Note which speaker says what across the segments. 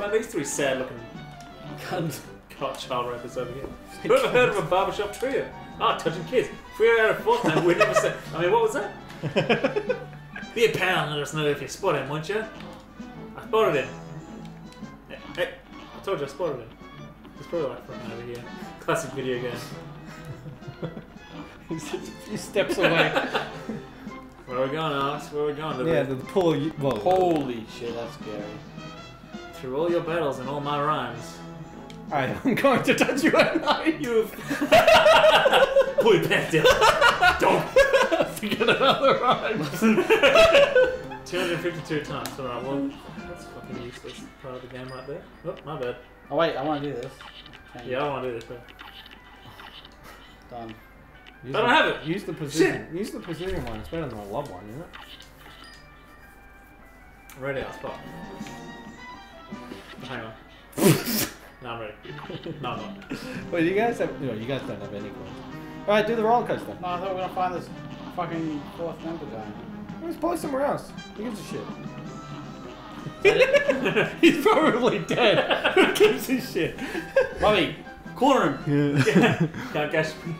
Speaker 1: about these three sad looking cunt cop child rappers over here? Who ever heard of a barbershop trio? Ah, touching kids. Three out of four time, we never said. I mean, what was that? Be a pal and let us know if you spot him, won't you? I spotted him. Hey, Hey, I told you I spotted him. He's probably like from over here. Classic video game.
Speaker 2: He's a few steps away.
Speaker 1: Where are we going, Alex? Where are we going?
Speaker 2: yeah, the pull. You, well,
Speaker 3: Holy shit, that's scary.
Speaker 1: Through all your battles and all my rhymes.
Speaker 2: I am going to touch you at night.
Speaker 1: You. Pull your pants down. Don't.
Speaker 2: Forget about the rhymes.
Speaker 1: 252 times. Alright, well, that's fucking useless part of the game right there. Oh, my bad.
Speaker 3: Oh wait, I want to do this. Change.
Speaker 1: Yeah, I want to do this, but
Speaker 3: Done.
Speaker 2: Use
Speaker 1: I don't
Speaker 2: the-
Speaker 1: have it.
Speaker 2: Use the precision. Use the precision one. It's better than the love one, isn't it?
Speaker 1: I'm ready on spot. Hang on. no, I'm ready. No, I'm not.
Speaker 2: Wait, you guys have? No, you guys don't have any coins. All right, do the roller coaster.
Speaker 3: No, I thought we were gonna find this fucking fourth member guy.
Speaker 2: Let's play somewhere else. Who gives a shit? He's probably dead. Who gives a shit?
Speaker 3: Robbie, corner him.
Speaker 1: Can't catch me.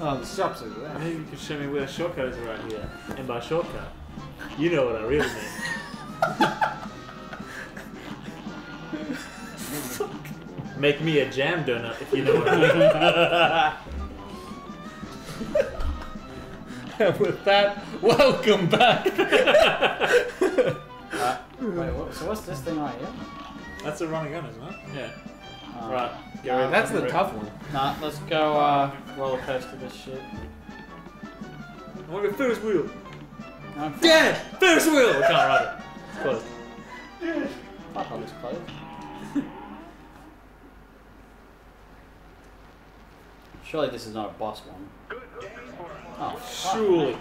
Speaker 2: Oh, the shop's over there.
Speaker 1: Maybe you could show me where the shortcut is right here. And by shortcut, you know what I really mean. Make me a jam donut if you know what I mean.
Speaker 2: And with that, welcome back.
Speaker 3: Uh, wait, what, so what's this thing right here?
Speaker 1: That's a running gun, isn't it? Yeah.
Speaker 3: Uh,
Speaker 1: Right. Get
Speaker 3: uh.
Speaker 2: That's the
Speaker 1: Ready.
Speaker 2: tough one.
Speaker 3: Nah, let's go uh, roller coaster this shit.
Speaker 1: I want to Ferris wheel.
Speaker 3: No, fuck-
Speaker 1: Dad! Ferris wheel! We can't ride it. It's closed.
Speaker 3: Fuck all this clothes. Surely this is not a boss one. Oh, fuck.
Speaker 1: Surely.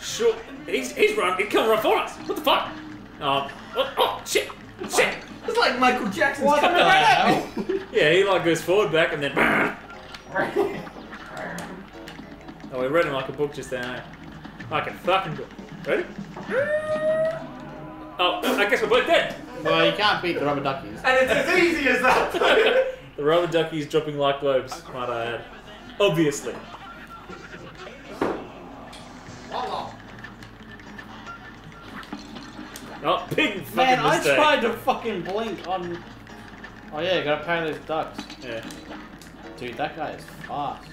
Speaker 1: Sure. He's, he's running. He's coming right for us. What the fuck? Oh, oh, oh shit. Shit.
Speaker 2: It's like Michael Jackson's
Speaker 3: What
Speaker 2: coming right at me.
Speaker 1: Yeah, he like goes forward, back, and then. Oh, we read him like a book just then, eh? Like a fucking book. Ready? Oh, I guess we're both dead.
Speaker 3: Well, you can't beat the rubber duckies.
Speaker 2: And it's as easy as that.
Speaker 1: The rubber duckies dropping like globes, might I add. Obviously. Oh, big fucking
Speaker 3: Man, I
Speaker 1: mistake.
Speaker 3: tried to fucking blink on. Oh yeah, you gotta pay those ducks.
Speaker 1: Yeah.
Speaker 3: Dude, that guy is fast.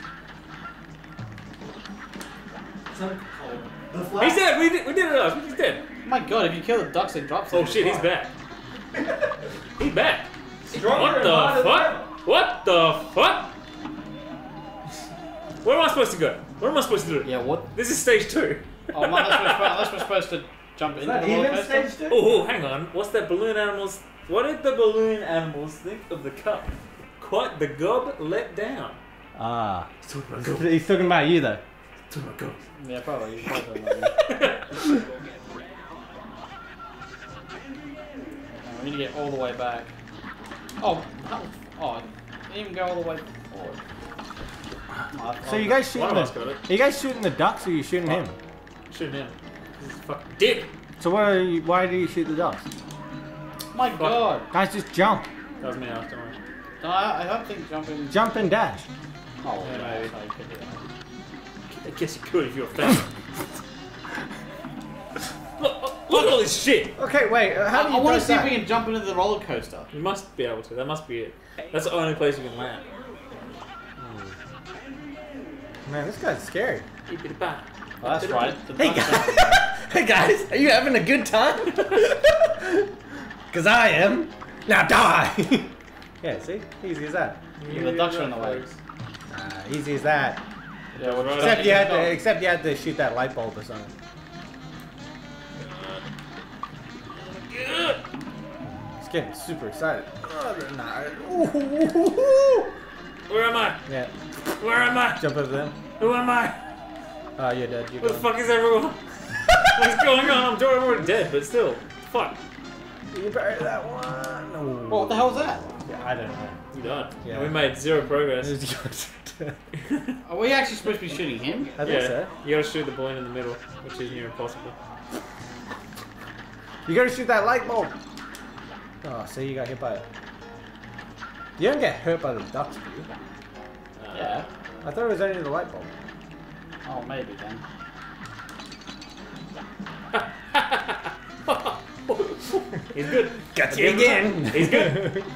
Speaker 1: He's dead. We did, we did it. Us. He's dead.
Speaker 3: Oh my god, if you kill the ducks, they drop
Speaker 1: Oh shit, he's back. he's back.
Speaker 2: Stronger
Speaker 1: What the fuck? What the fuck? Where am I supposed to go? What am I supposed to do?
Speaker 3: Yeah, what?
Speaker 1: This is stage two.
Speaker 3: Oh, unless we're, supposed, supposed to jump into
Speaker 2: that
Speaker 3: the roller
Speaker 2: even stage two?
Speaker 1: Oh, hang on. What's that balloon animals? What did the balloon animals think of the cup? Quite the gob let down.
Speaker 2: Ah.
Speaker 1: He's talking about gob.
Speaker 2: He's talking about you though.
Speaker 1: Talking about gob.
Speaker 3: Yeah, probably. you probably don't know. Uh, we need to get all the way back. Oh, how, oh, I didn't even go all the way forward.
Speaker 2: So you guys shooting
Speaker 1: One of us
Speaker 2: the? Are you guys shooting the ducks or are you shooting him?
Speaker 1: Shooting him. This is fucking dick.
Speaker 2: So why are you, why do you shoot the ducks?
Speaker 3: My god!
Speaker 2: Guys, just jump,
Speaker 1: That was me after one.
Speaker 3: No, I, I don't think jumping.
Speaker 2: jump and dash.
Speaker 3: Oh,
Speaker 1: Yeah,
Speaker 3: yeah,
Speaker 1: maybe.
Speaker 3: that's how you could do that.
Speaker 1: I guess you could if you're a fan. look, look, look at all this shit.
Speaker 2: Okay, wait. uh, How do
Speaker 3: I,
Speaker 2: you?
Speaker 3: I want to see if
Speaker 2: that?
Speaker 3: we can jump into the roller coaster.
Speaker 1: You must be able to. That must be it. That's the only place you can land.
Speaker 2: Man, this guy's scary.
Speaker 1: Yippee-da-ba.
Speaker 3: Oh, that's right.
Speaker 2: Hey guys, hey guys, are you having a good time? Cause I am. Now die. yeah, see, easy as that.
Speaker 3: Yeah, the ducks are in the way.
Speaker 2: Ah, easy as that.
Speaker 3: Yeah, we're
Speaker 2: Except you had to, except you had to shoot that light bulb or something. He's getting super excited. Oh, they're not. Ooh.
Speaker 1: Where am I?
Speaker 2: Yeah,
Speaker 1: Where am I?
Speaker 2: jump over them.
Speaker 1: Who am I?
Speaker 2: Oh, you're dead. You're
Speaker 1: Where the fuck is everyone? What's going on? I'm doing already dead, but still. Fuck.
Speaker 2: You buried that one. No.
Speaker 3: Oh, what the hell was that?
Speaker 2: Yeah, I don't know.
Speaker 1: You died.
Speaker 2: Yeah.
Speaker 1: And we made zero progress.
Speaker 3: Are we actually supposed to be shooting him?
Speaker 2: I think
Speaker 1: yeah.
Speaker 2: so.
Speaker 1: You gotta shoot the balloon in the middle, which is near impossible.
Speaker 2: You gotta shoot that light bulb. Oh, see, you got hit by it. You don't get hurt by the ducks, do you?
Speaker 3: Yeah.
Speaker 2: I thought it was only the light bulb.
Speaker 3: Oh, maybe then.
Speaker 1: He's good.
Speaker 2: Got
Speaker 1: you again. He's good.
Speaker 2: good.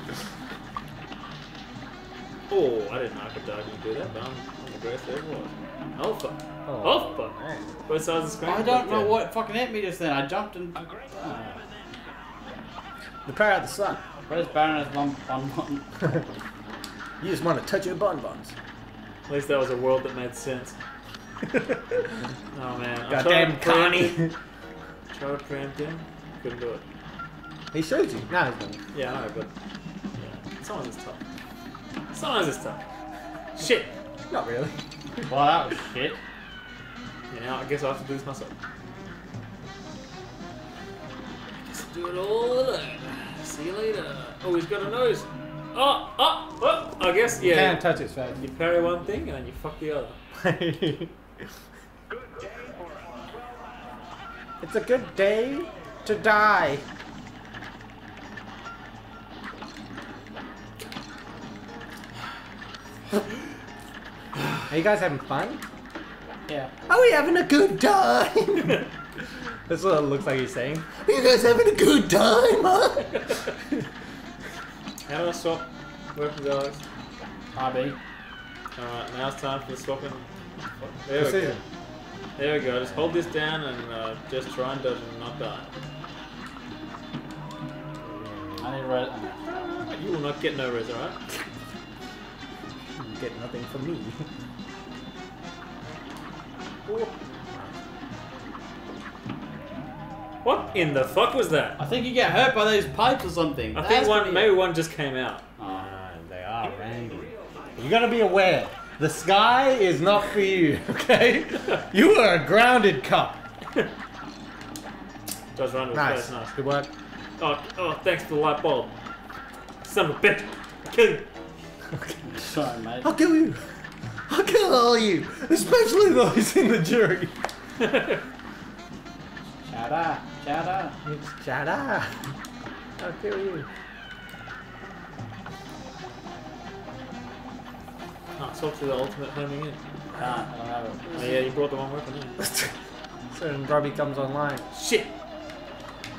Speaker 1: Oh, I didn't know I could dive and do that, but I'm, I'm aggressive. What? Alpha.
Speaker 2: Oh,
Speaker 1: Alpha.
Speaker 2: man.
Speaker 1: Both sides of the screen.
Speaker 3: I don't know
Speaker 1: Okay.
Speaker 3: what fucking hit me just then. I jumped and. Uh,
Speaker 2: The power of the sun.
Speaker 3: Where's Baroness one one one?
Speaker 2: You just want to touch your bonbons.
Speaker 1: At least that was a world that made sense. Oh man. I'm
Speaker 2: Goddamn
Speaker 1: trying
Speaker 2: Connie.
Speaker 1: him. Try to preempt him. Couldn't do it.
Speaker 2: he shows you. Now he's done.
Speaker 1: Yeah, I know, but yeah. sometimes it's tough. Sometimes it's tough. Shit.
Speaker 2: Not really.
Speaker 3: Well, that was shit.
Speaker 1: Yeah, now I guess I have to do this myself. I guess I'll do it all alone. See you later. Oh, he's got a nose. Oh, oh, oh. I guess, yeah.
Speaker 2: You
Speaker 1: yeah.
Speaker 2: can't touch his face.
Speaker 1: You parry one thing and then you fuck the other.
Speaker 2: it's a good day to die. Are you guys having fun?
Speaker 3: Yeah.
Speaker 2: Are we having a good time? That's what it looks like he's saying. Are you guys having a good time, huh?
Speaker 1: How do I swap weapon guys?
Speaker 3: RB.
Speaker 1: Alright, now it's time for the swapping. There we go. There we go. Just hold this down and uh, just try and dodge and not die.
Speaker 3: I need red. uh,
Speaker 1: You will not get no res, alright?
Speaker 2: You get nothing from me.
Speaker 1: What in the fuck was that?
Speaker 3: I think you get hurt by those pipes or something.
Speaker 1: I
Speaker 3: That's
Speaker 1: think one,
Speaker 3: pretty-
Speaker 1: maybe one just came out.
Speaker 3: Oh.
Speaker 2: Ah, they are angry. You gotta be aware. The sky is not for you, okay? You are a grounded cup.
Speaker 1: Does run to his
Speaker 2: Nice.
Speaker 1: nice.
Speaker 2: Good work.
Speaker 1: Oh, oh, thanks for the light bulb. Son of a bitch. Kill you.
Speaker 3: Sorry, mate.
Speaker 2: I'll kill you. I'll kill all of you, especially those in the jury.
Speaker 3: Chowder. Chowder.
Speaker 2: It's Chada. I'll kill you.
Speaker 1: Can't talk to the ultimate homing in.
Speaker 3: Can't. I don't have it.
Speaker 1: Oh, yeah, you brought the wrong weapon in.
Speaker 2: so when Robbie comes online.
Speaker 1: Shit!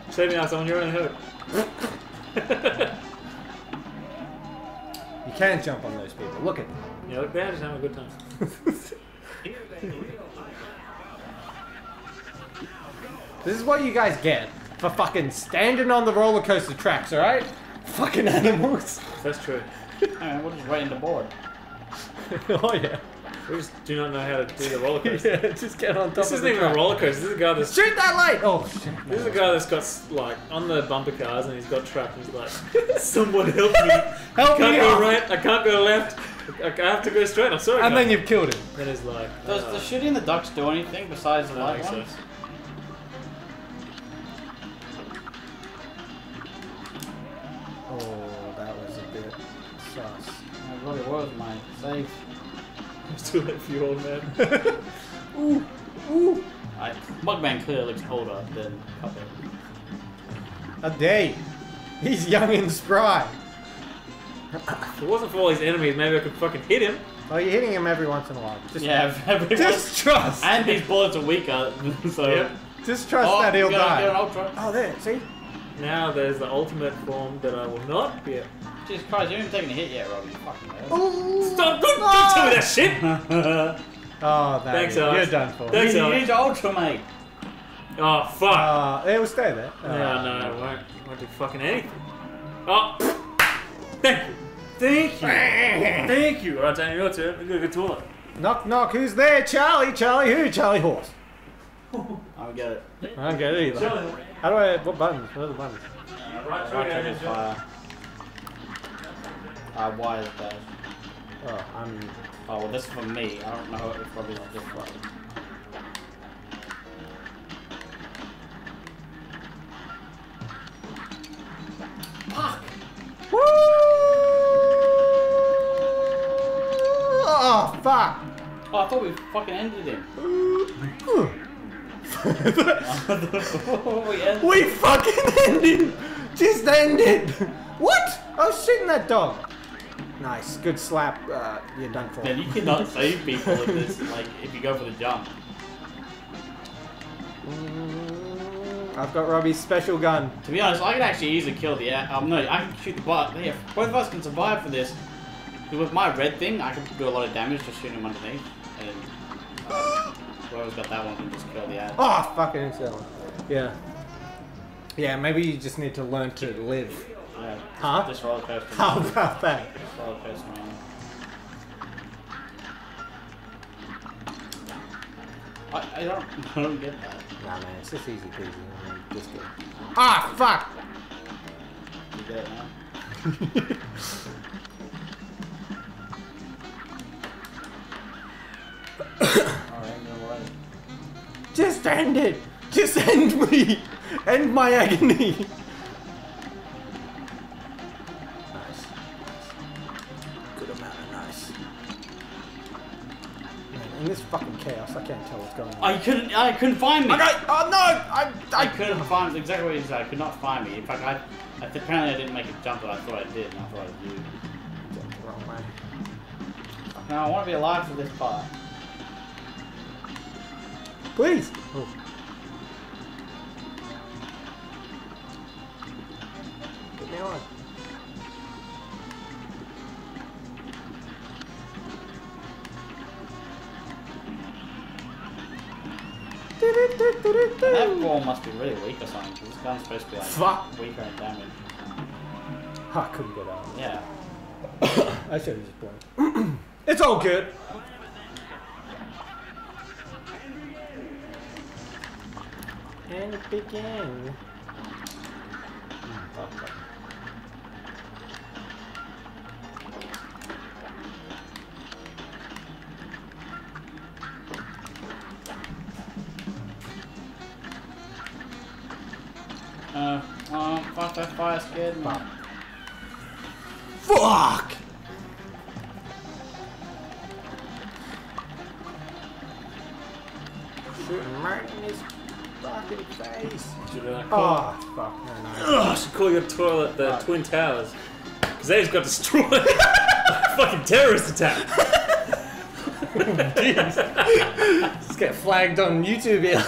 Speaker 1: Save me now, someone, you're only hurt.
Speaker 2: You can't jump on those people. Look at them.
Speaker 1: Yeah, look, they're just having a good time.
Speaker 2: This is what you guys get for fucking standing on the roller coaster tracks, alright? Fucking animals.
Speaker 1: That's true.
Speaker 3: Hang on, we're just waiting to board.
Speaker 2: oh yeah.
Speaker 1: We just do not know how to do the roller coaster.
Speaker 2: yeah, just get on top
Speaker 1: This
Speaker 2: of
Speaker 1: isn't
Speaker 2: the
Speaker 1: even
Speaker 2: track.
Speaker 1: a roller coaster. This is a guy that's
Speaker 2: Shoot that light! Oh shit.
Speaker 1: This is a guy that's got like on the bumper cars and he's got trapped. He's like, someone help me!
Speaker 2: Help
Speaker 1: I can't
Speaker 2: me
Speaker 1: go
Speaker 2: out.
Speaker 1: right. I can't go left. I, I have to go straight. I'm sorry.
Speaker 2: And
Speaker 1: guy.
Speaker 2: then you've killed him.
Speaker 1: Then he's like,
Speaker 3: Does
Speaker 1: uh,
Speaker 3: the shooting the ducks do anything besides the
Speaker 1: I
Speaker 3: light
Speaker 1: think so.
Speaker 2: That
Speaker 3: really was my save.
Speaker 1: It's too late for you, old man.
Speaker 2: Ooh, ooh.
Speaker 3: I, Mugman clearly looks older than Cuphead.
Speaker 2: A day. He's young and spry.
Speaker 1: If it wasn't for all his enemies, maybe I could fucking hit him.
Speaker 2: Oh, you're hitting him every once in a while. Just,
Speaker 3: Yeah, everyone.
Speaker 2: just trust.
Speaker 3: and these bullets are weaker, so.
Speaker 1: Yep.
Speaker 2: Just trust
Speaker 3: Oh,
Speaker 2: that he'll die.
Speaker 3: Get an ultra.
Speaker 2: Oh, there. See?
Speaker 1: Now there's the ultimate form that I will not be. Able-
Speaker 3: Jesus Christ, you haven't taken a hit yet, Robbie. You fucking nerd.
Speaker 1: Stop! Don't, don't tell me that shit.
Speaker 2: Oh, that
Speaker 1: Thanks,
Speaker 2: is-
Speaker 1: Alex.
Speaker 2: You're done for.
Speaker 1: Thanks,
Speaker 3: you,
Speaker 1: Alex.
Speaker 3: you need your ultra, mate.
Speaker 1: Oh fuck!
Speaker 2: Uh, it will stay there. Uh,
Speaker 1: yeah, no, it won't. Won't do fucking anything. Oh, thank you, thank you, thank you. Alright, Danny, your turn. I'm gonna go to the toilet.
Speaker 2: Knock, knock. Who's there? Charlie. Charlie who? Charlie horse.
Speaker 3: I don't get it.
Speaker 2: I don't get it either.
Speaker 1: Charlie.
Speaker 2: How do I? What buttons? What are the buttons?
Speaker 1: Right,
Speaker 3: Right
Speaker 1: right,
Speaker 3: click
Speaker 1: right,
Speaker 3: is fire. Uh, Y is dash.
Speaker 2: Oh, I'm.
Speaker 3: Oh, well, this is for me. I don't know if Robbie's not this way.
Speaker 2: Woo! Oh fuck!
Speaker 3: Oh, I thought we fucking ended him. We
Speaker 2: fucking ended! Just ended! What? I was shooting that dog. Nice, good slap. Uh, you're done for.
Speaker 3: Man, you cannot save people in this. Like, if you go for the jump.
Speaker 2: I've got Robbie's special gun.
Speaker 3: To be honest, I could actually easily kill the. Um, no, I can shoot the bot. Yeah, both of us can survive for this. With my red thing, I can do a lot of damage just shooting him underneath. And uh, whoever's got that one can just kill the ad.
Speaker 2: Oh, fucking excellent. Yeah. Yeah, maybe you just need to learn to live.
Speaker 3: Yeah.
Speaker 2: Huh?
Speaker 3: This roller coaster.
Speaker 2: How about that?
Speaker 3: This roller coaster, man. I, I don't I don't get that.
Speaker 2: Nah, man, it's just easy peasy. I mean, just go. Ah, fuck!
Speaker 3: You get it now? Alright.
Speaker 2: Just end it! Just end me! End my agony! In this fucking chaos, I can't tell what's going on.
Speaker 3: I couldn't I couldn't find me.
Speaker 2: Okay, oh no! I,
Speaker 3: I
Speaker 2: I
Speaker 3: couldn't find exactly what you said. I could not find me. In fact, I, I apparently I didn't make a jump that I thought I did, and I thought I did.
Speaker 2: Wrong way.
Speaker 3: Now I want to be alive for this part.
Speaker 2: Please! Oh. Get me on.
Speaker 3: That ball must be really weak or something. 'cause this gun's supposed to be like
Speaker 2: Fuck.
Speaker 3: weaker in damage.
Speaker 2: I couldn't get out.
Speaker 3: Yeah.
Speaker 2: I should have just blinked. it's all good. And it began.
Speaker 3: Uh, Fuck!
Speaker 2: Shooting right in his fucking face.
Speaker 1: Should I oh, call,
Speaker 2: Oh, fuck. No, no.
Speaker 1: Ugh, I should call your toilet the
Speaker 2: Fuck.
Speaker 1: Twin Towers. Because they just got destroyed. Fucking terrorist attack. Jeez.
Speaker 2: Just get flagged on YouTube here.